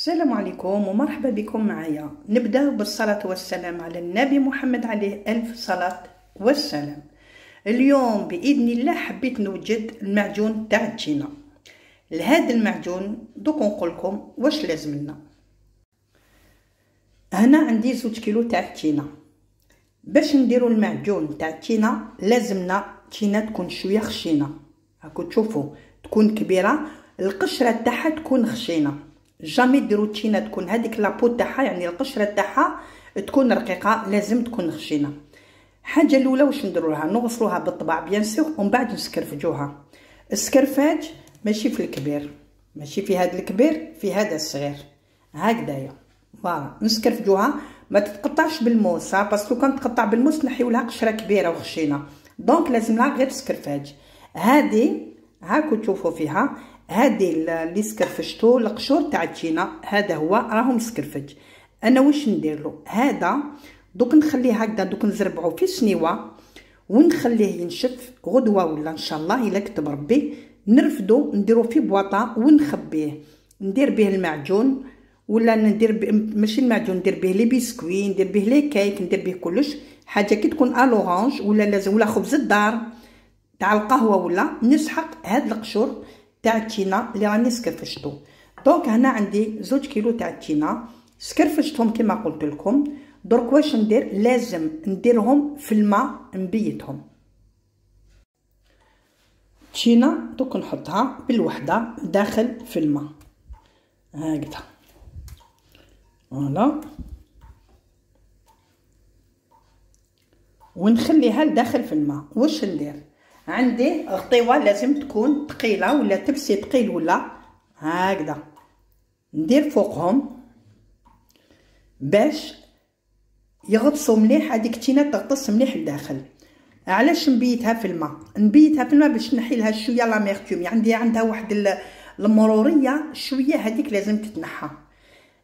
السلام عليكم ومرحبا بكم معايا. نبدأ بالصلاة والسلام على النبي محمد عليه ألف صلاة والسلام. اليوم بإذن الله حبيت نوجد المعجون تاع التشينا لهذا المعجون دوك نقول لكم واش لازم لنا هنا عندي زوج كيلو تاع التشينا باش نديرو المعجون تاع التشينا لازمنا تشينا تكون شوية خشينة. هاكو تشوفوا تكون كبيرة القشرة تاعها تكون خشينة. jamais ديروا تشينا تكون هذيك la peau تاعها يعني القشره تاعها تكون رقيقه لازم تكون خشينه حاجة الاولى واش نديروا لها نغسلوها بالطبع bien sûr ومن بعد نسكرفجوها السكرفاج ماشي في الكبير ماشي في هذا الكبير في هذا الصغير هكذايا voilà نسكرفجوها ما تتقطعش ها parce que كان تقطع بالموس نحيو لها قشره كبيره وخشينه donc لازم لها غير سكرفاج هذه هاكو تشوفوا فيها هذه اللي سكرفجتو القشور تاع التشينا هذا هو راهو مسكرفج. أنا واش ندير له؟ هذا دوك نخليه هكذا دوك نزربعو في سنيوة ونخليه ينشف غدوة ولا إن شاء الله إلا كتب ربي نرفدو نديرو في بواطة ونخبيه. ندير به المعجون ولا ندير ماشي المعجون ندير به les biscuits ندير به les cakes ندير به كلش. حاجة كي تكون l'orange ولا لازم ولا خبز الدار تاع القهوة ولا نسحق هاد القشور. تاع التشينا اللي راني سكرفجتو. donc هنا عندي زوج كيلو تاع التشينا سكرفجتهم كما قلت لكم. درك واش ندير؟ لازم نديرهم في الماء نبيتهم. التشينا دوك نحطها بالوحدة داخل في الماء. هكذا. فوالا. ونخليها لداخل في الماء. واش ندير؟ عندي غطيوة لازم تكون ثقيلة ولا تبسي ثقيل ولا هكذا. ندير فوقهم باش يغطسوا مليح هذيك التينه تغطس مليح لداخل. علاش نبيتها في الماء؟ نبيتها في الماء باش نحي لها شوية لاميرتوم عندي عندها واحد المرورية شوية هذيك لازم تتنحى.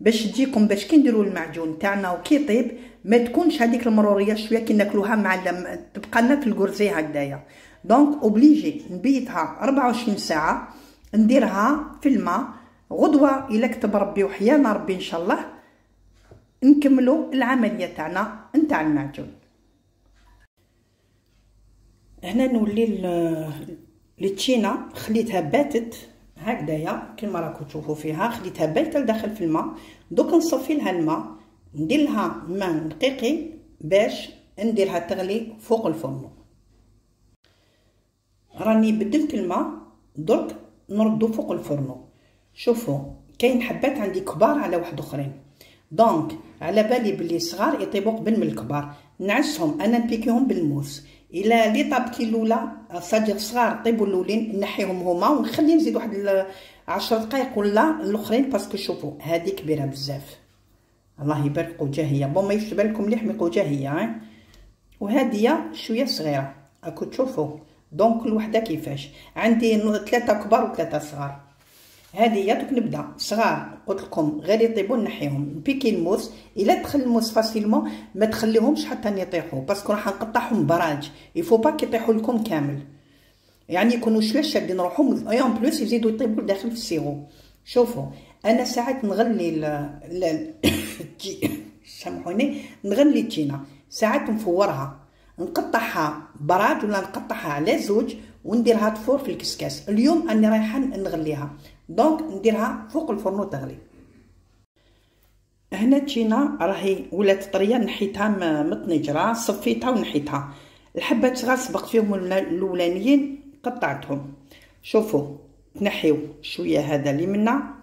باش تجيكم باش كي نديروا المعجون تاعنا وكي طيب ما تكونش هذيك المرورية شوية كي ناكلوها مع تبقى لنا في القرجي هكذايا. donc obligé نبيتها 24 ساعه نديرها في الماء غدوه الا كتب ربي وحيانا ربي ان شاء الله نكملوا العملية تاعنا نتاع المعجون هنا نولي للتشينا خليتها باتت هكذايا كيما راكم تشوفوا فيها خليتها بايته لداخل في الماء. دوك نصفي لها الماء ندير لها ماء دقيقي باش نديرها تغلي فوق الفرن راني بدلت الماء درك نردو فوق الفرن. شوفوا كاين حبات عندي كبار على واحد أخرين. donc على بالي بلي صغار يطيبوا قبل من الكبار. نعسهم أنا نبيكيهم بالموس. إلى لي طابتي الأولى صاجر صغار طيبوا الأولين نحيهم هما ونخلي نزيد واحد عشر دقائق ولا الأخرين باسكو شوفوا هذه كبيرة بزاف. الله يبارك وجاهية. بون ما يشبه لكم مليح مي وجاهيه وهذه شوية صغيرة. راكم تشوفوا. دونك الوحده كيفاش؟ عندي ثلاثة كبار وثلاثة صغار. هذه دوك نبدا. صغار قلت لكم غير يطيبوا نحيهم. بيكي الموس إلا دخل الموس facilement ما تخليهمش حتى يطيحوا. parce que راح نقطعهم براج. يفو با كيطيحوا لكم كامل. يعني يكونوا شوية شادين روحهم et en plus يزيدوا يطيبوا داخل في ال sirop. شوفوا أنا ساعات نغلي ل سامحوني. نغلي التشينة ساعات نفورها. نقطعها براج ولا نقطعها على زوج ونديرها تفور في الكسكاس. اليوم أني رايحة نغليها. دونك نديرها فوق الفرن تغلي هنا تشينا راهي ولات طرية نحيتها مطنجره صفيتها ونحيتها. الحبات صغار سبقت فيهم الأولانيين قطعتهم. شوفوا تنحيو شوية هذا اللي منا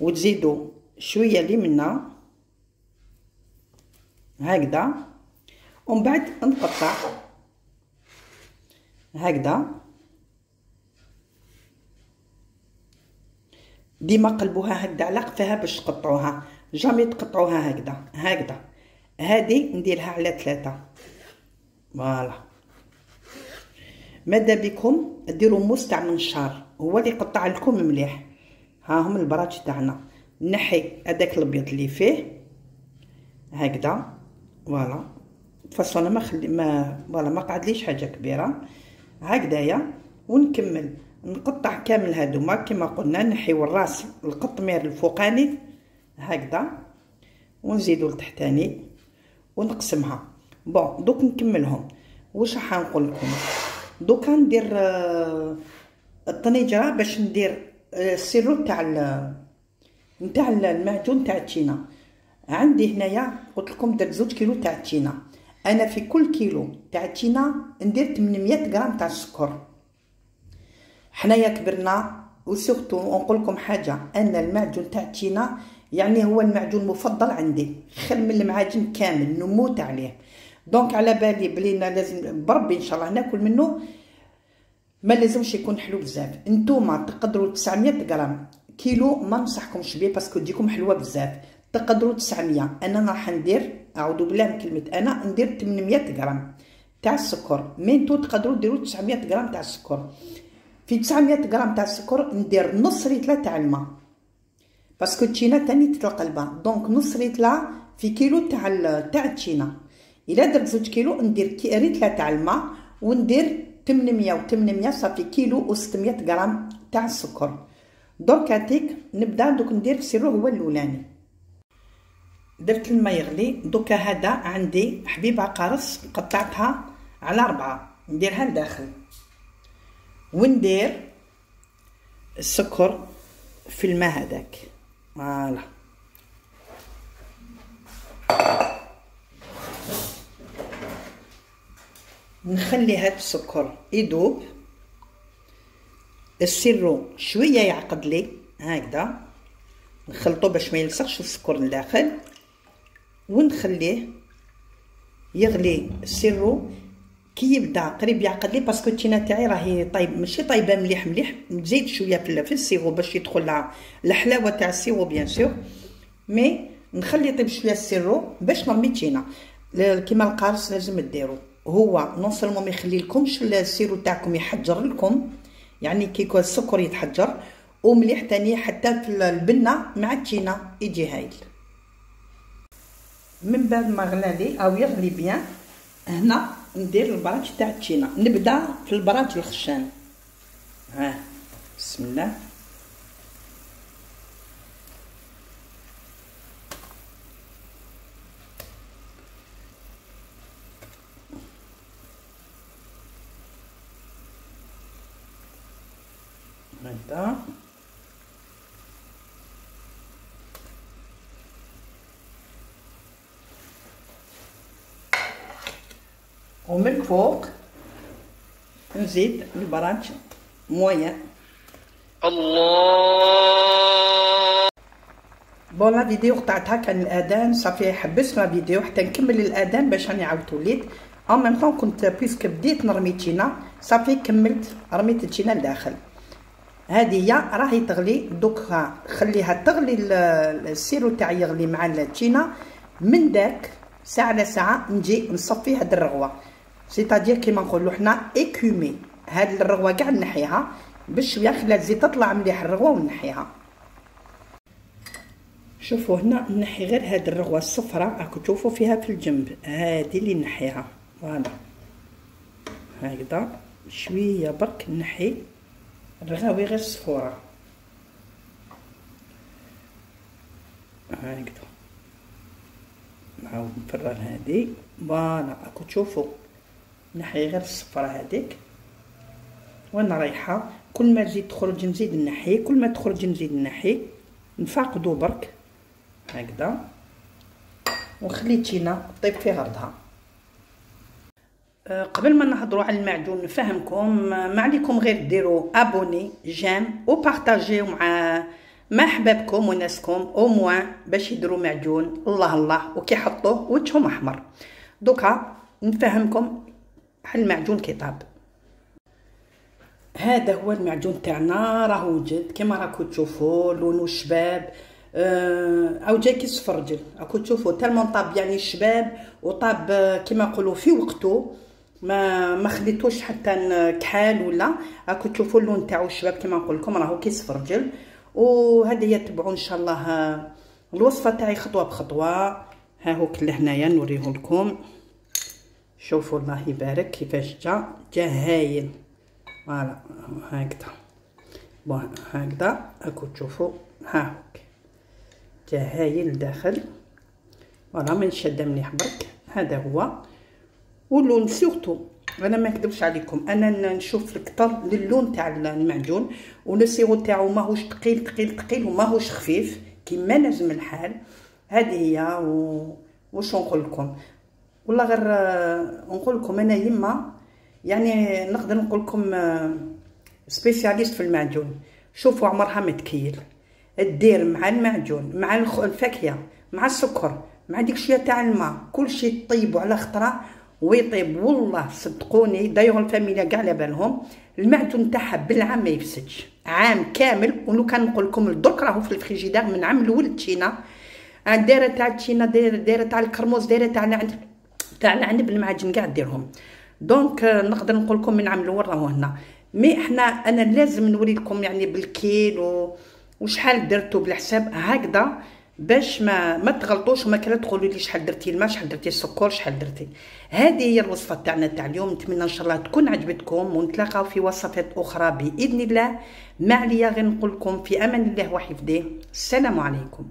وتزيدوا شوية اللي منا. هكذا. ومن بعد نقطع هكذا. ديما قلبوها هكذا على قفاها باش تقطعوها جامي تقطعوها هكذا هكذا. هذه نديرها على ثلاثة. فوالا. ماذا بكم؟ ديروا موس تاع منشار هو اللي يقطع لكم مليح. ها هم البراج تاعنا. نحي هذاك الأبيض اللي فيه. هكذا. voilà. façon ما خلي ما voilà ما قعدليش حاجة كبيرة. هكذايا ونكمل نقطع كامل هادوما كما قلنا نحيو الراس القطمير الفوقاني هكذا ونزيدو لتحتاني ونقسمها. bon دوك نكملهم. واش راح نقول لكم؟ دوكا ندير آه، الطنجره باش ندير آه، ال sirop تاع نتاع المعجون تاع التينا عندي هنايا قلت لكم درت زوج كيلو تاع التينا أنا في كل كيلو تاع التينا ندير 800 غرام تاع السكر. حنايا كبرنا وسورتو نقول لكم حاجة أن المعجون تاع التينا يعني هو المعجون المفضل عندي خير من المعاجن كامل نموت عليه. دونك على بالي بلينا لازم بربي إن شاء الله ناكل منه ما لازمش يكون حلو بزاف. نتوما تقدروا 900 غرام كيلو ما نصحكمش بيه parce que تجيكم حلوة بزاف. تقدروا 900 أنا راح ندير أعوذ بالله من كلمة أنا. ندير 800 غرام تاع السكر. mais نتوما تقدروا ديروا 900 غرام تاع السكر. في 900 غرام تاع السكر ندير نص ريتله تاع الماء. parce que التشينا تاني تتقلبها donc نص ريتله في كيلو تاع تاع التشينا إلا درت زوج كيلو ندير ريتله تاع الماء وندير 800 و 800 صافي كيلو و 600 غرام تاع السكر. درك هاتيك نبدأ. دوك ندير sirop هو الأولاني. درت الماء يغلي. دوكا هذا عندي حبيبة قارص قطعتها على أربعة. نديرها لداخل. وندير السكر في الماء هذاك. voilà. نخلي هاد السكر يذوب ال sirop شوية يعقد لي. هكذا. نخلطو باش ما يلصقش السكر لداخل ونخليه يغلي ال sirop كي يبدا قريب يعقد لي parce que التشينة تاعي راهي طيب ماشي طايبه مليح مليح نزيد شوية في ال sirop باش يدخل لها الحلاوه تاع ال sirop bien sûr. mais نخلي يطيب شوية ال sirop باش نرمي التشينة. كيما القارص لازم ديرو. هو non seulement ما يخلي لكمش ال sirop تاعكم يحجر لكم يعني كي يكون السكر يتحجر ومليح تاني حتى في البنة مع التشينة يجي هايل. من بعد ما غلالي أو يغلي bien هنا ندير البراج تاع التشينة نبدأ في البراج الخشان. ها بسم الله هكذا ومن الفوق نزيد البرانش مويا الله بون لا فيديو قطعتها كان الاذان صافي حبست لا فيديو حتى نكمل الاذان باش راني عاودت وليت أو ميم طون كنت بيسك بديت نرمي تشينا صافي كملت رميت التشينا لداخل هذه هي راهي تغلي دوكا خليها تغلي ال sirop تاعي يغلي مع التشينا من داك ساعه على ساعه نجي نصفي هاد الرغوه c'est-à-dire كيما نقولوا حنا écumer هاد الرغوة كاع نحيها بشويه خلي الزيت تطلع مليح الرغوة ونحيها شوفوا هنا نحي غير هاد الرغوة الصفراء راكم تشوفوا فيها في الجنب. هادي اللي نحيها. voilà. هكذا. شوية برك نحي الرغاوي غير صفوره هكذا. نعاود نفرغ هادي. voilà. راكم تشوفوا. نحي غير الصفرة هذيك وأنا رايحة كل ما تزيد تخرج نزيد نحي كل ما تخرج نزيد نحي نفاقدو برك هكذا. ونخلي التشينا طيب في غرضها. أه، قبل ما نهضروا على المعجون نفهمكم ما عليكم غير ديروا abonner j'aime وبارطاجيو مع مع أحبابكم وناسكم au moins باش يديروا معجون. الله الله. وكيحطوه وجههم أحمر. دوكا نفهمكم بحال المعجون كيطاب هذا هو المعجون تاعنا راه وجد كما راكم تشوفوا لونو شباب. آه أو جاي كيصفر رجل راكم تشوفوا tellement طاب يعني الشباب وطاب كما نقولوا في وقته ما ما خليتوش حتى كحال ولا. راكم تشوفوا اللون تاعو الشباب كما نقول لكم راهو كيصفر رجل وهذا هي تبعوا إن شاء الله الوصفة تاعي خطوة بخطوة. ها هو كله هنايا نوريه لكم شوفوا الله يبارك كيفاش جا. جا هايل. فوالا هكذا. bon هكذا. راكو تشوفوا ها هوك تا هايل داخل. voilà من شاده مليح برك. هذا هو. واللون surtout أنا ما نكذبش عليكم. أنا نشوف الكثر للون تاع المعجون. ولون تاعو ماهوش ثقيل ثقيل ثقيل وماهوش خفيف. كيما لازم الحال هذه هي و... واش نقول لكم؟ والله غير نقول لكم أنا يما يعني نقدر نقول لكم spécialiste في المعجون. شوفوا عمرها متكيل الدير مع المعجون مع الفاكهة مع السكر مع ديك شوية تاع الماء. كلشي طيبوا على خطرة ويطيب. والله صدقوني دايوغ الفاميليا كاع على بالهم. المعجون تاعها بالعام ما يفسدش. عام كامل. ولو كان نقول لكم الدرك راهو في الفريجيدار من عام الأول تشينا. دايرة تاع التشينا دايره تاع الكرموز دايرة تاع تاع العنب المعجن كاع ديرهم. donc نقدر نقول لكم من عام الأول راهو هنا. mais إحنا أنا لازم نوري لكم يعني بالكيلو وشحال درتو بالحساب هكذا باش ما ما تغلطوش وما كلا تقولوا لي شحال درتي الماء شحال درتي السكر شحال درتي. هذه هي الوصفة تاعنا تاع اليوم. نتمنى إن شاء الله تكون عجبتكم ونتلاقاو في وصفات أخرى بإذن الله. ما عليا غير نقول لكم في أمان الله وحفظه. السلام عليكم.